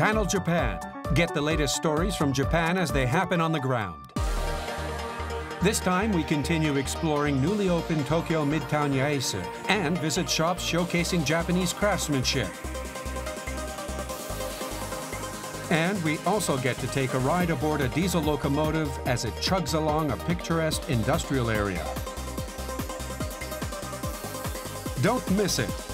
Channel Japan. Get the latest stories from Japan as they happen on the ground. This time, we continue exploring newly opened Tokyo Midtown Yaesu and visit shops showcasing Japanese craftsmanship. And we also get to take a ride aboard a diesel locomotive as it chugs along a picturesque industrial area. Don't miss it.